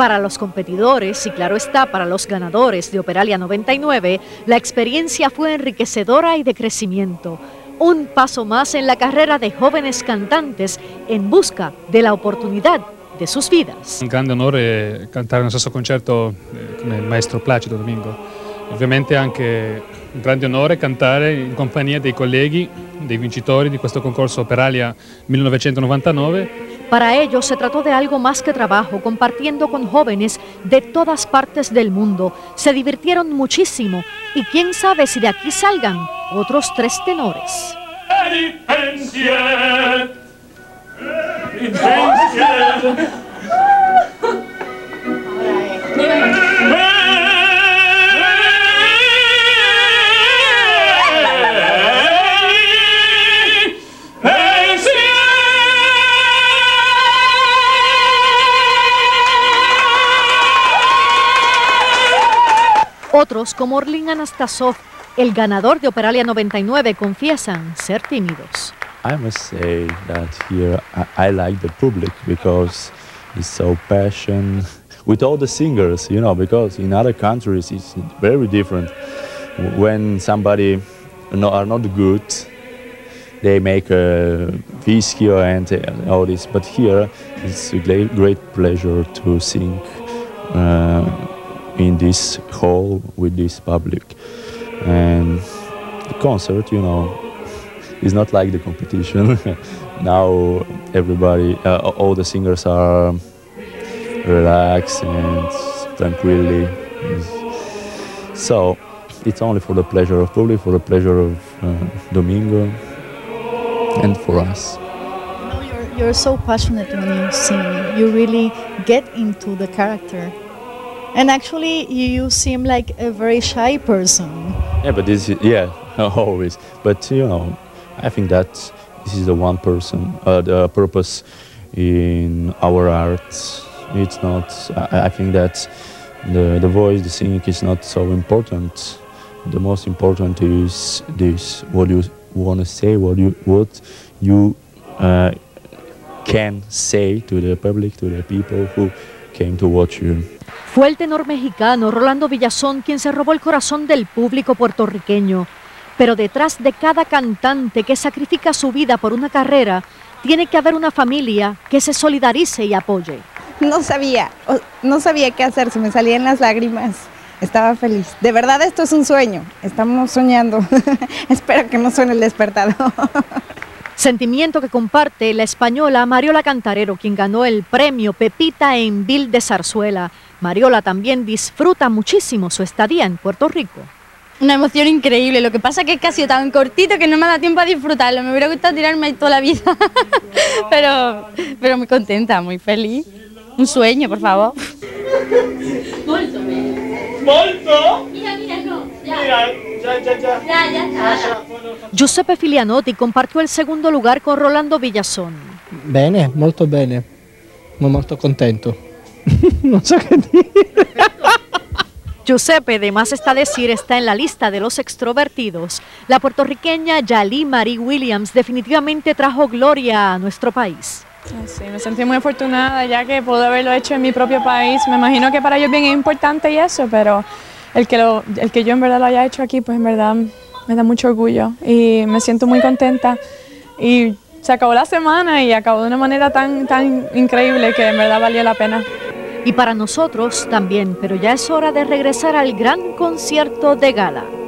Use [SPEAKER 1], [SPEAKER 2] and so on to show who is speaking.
[SPEAKER 1] Para los competidores y claro está para los ganadores de Operalia 99, la experiencia fue enriquecedora y de crecimiento. Un paso más en la carrera de jóvenes cantantes en busca de la oportunidad de sus vidas.
[SPEAKER 2] Un grande onore cantare nello stesso concerto eh, come il maestro Placido Domingo. Ovviamente anche un grande onore cantare in compagnia dei colleghi, dei vincitori di questo concorso Operalia 1999
[SPEAKER 1] Para ellos se trató de algo más que trabajo, compartiendo con jóvenes de todas partes del mundo. Se divirtieron muchísimo y quién sabe si de aquí salgan otros tres tenores. Otros, como Orlin Anastasov, el ganador de Operalia 99, confiesan ser tímidos.
[SPEAKER 3] I must say that here I, I like the public because it's so passion with all the singers, you know, because in other countries it's very different. When somebody no, are not good, they make a whiskey and all this, but here it's a great, great pleasure to sing. Uh, this hall with this public. And the concert, you know, is not like the competition. now everybody, uh, all the singers are relaxed and tranquilly. So it's only for the pleasure of public, for the pleasure of uh, Domingo, and for us.
[SPEAKER 4] You're, you're so passionate when you sing. You really get into the character. And actually, you seem like a very shy person.
[SPEAKER 3] Yeah, but this is, yeah, always. But, you know, I think that this is the one person, uh, the purpose in our art. It's not, I, I think that the, the voice, the singing is not so important. The most important is this, what you want to say, what you, what you uh, can say to the public, to the people who came to watch you.
[SPEAKER 1] Fue el tenor mexicano Rolando Villazón quien se robó el corazón del público puertorriqueño. Pero detrás de cada cantante que sacrifica su vida por una carrera, tiene que haber una familia que se solidarice y apoye.
[SPEAKER 5] No sabía, no sabía qué hacer, se me salían las lágrimas. Estaba feliz. De verdad esto es un sueño. Estamos soñando. Espero que no suene el despertador.
[SPEAKER 1] Sentimiento que comparte la española Mariola Cantarero, quien ganó el premio Pepita en Vil de Zarzuela. Mariola también disfruta muchísimo su estadía en Puerto Rico.
[SPEAKER 6] Una emoción increíble, lo que pasa es que es casi tan cortito que no me da tiempo a disfrutarlo, me hubiera gustado tirarme ahí toda la vida, pero, pero muy contenta, muy feliz. Un sueño, por favor.
[SPEAKER 7] Molto Molto? Mira, mira, no. Ya. ya, ya, ya. Ya, ya está.
[SPEAKER 1] Giuseppe Filianotti compartió el segundo lugar con Rolando Villazón.
[SPEAKER 8] Bene, molto bene. Muy molto contento. no sé qué decir.
[SPEAKER 1] Giuseppe, de más está decir, está en la lista de los extrovertidos. La puertorriqueña Yali Marie Williams definitivamente trajo gloria a nuestro país.
[SPEAKER 9] Sí, me sentí muy afortunada ya que pude haberlo hecho en mi propio país. Me imagino que para ellos bien es importante y eso, pero el que, lo, el que yo en verdad lo haya hecho aquí, pues en verdad me da mucho orgullo y me siento muy contenta. Y se acabó la semana y acabó de una manera tan, tan increíble que en verdad valió la pena.
[SPEAKER 1] Y para nosotros también, pero ya es hora de regresar al gran concierto de gala.